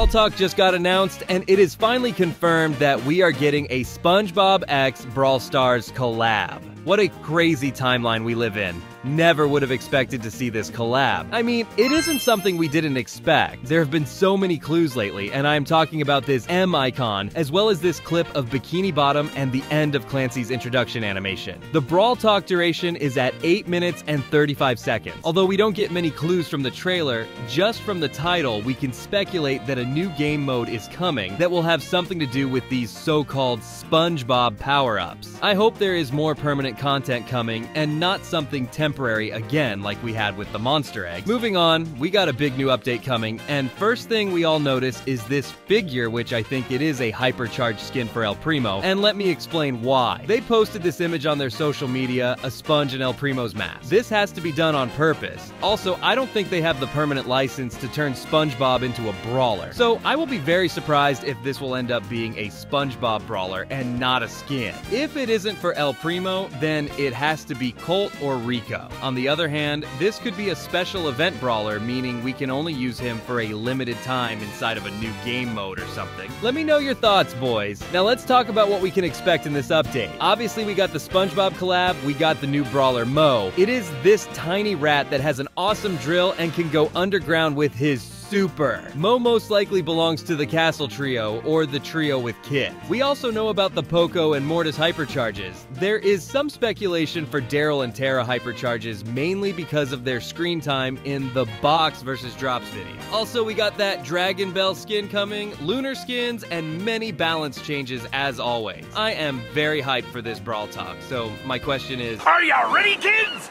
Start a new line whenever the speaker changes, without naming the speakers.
Brawl Talk just got announced, and it is finally confirmed that we are getting a SpongeBob X Brawl Stars collab. What a crazy timeline we live in. Never would have expected to see this collab. I mean, it isn't something we didn't expect. There have been so many clues lately, and I am talking about this M icon, as well as this clip of Bikini Bottom and the end of Clancy's introduction animation. The Brawl Talk duration is at 8 minutes and 35 seconds. Although we don't get many clues from the trailer, just from the title, we can speculate that a new game mode is coming that will have something to do with these so-called SpongeBob power-ups. I hope there is more permanent content coming, and not something temporary temporary again like we had with the monster egg. Moving on, we got a big new update coming, and first thing we all notice is this figure, which I think it is a hypercharged skin for El Primo, and let me explain why. They posted this image on their social media, a sponge in El Primo's mask. This has to be done on purpose. Also, I don't think they have the permanent license to turn SpongeBob into a brawler. So I will be very surprised if this will end up being a SpongeBob brawler and not a skin. If it isn't for El Primo, then it has to be Colt or Rico. On the other hand, this could be a special event brawler, meaning we can only use him for a limited time inside of a new game mode or something. Let me know your thoughts, boys. Now let's talk about what we can expect in this update. Obviously, we got the SpongeBob collab, we got the new brawler Moe. It is this tiny rat that has an awesome drill and can go underground with his Super. Moe most likely belongs to the Castle Trio, or the trio with Kit. We also know about the Poco and Mortis hypercharges. There is some speculation for Darryl and Tara hypercharges, mainly because of their screen time in the Box versus Drops video. Also, we got that Dragon Bell skin coming, Lunar skins, and many balance changes as always. I am very hyped for this Brawl Talk, so my question is...
Are you ready, kids?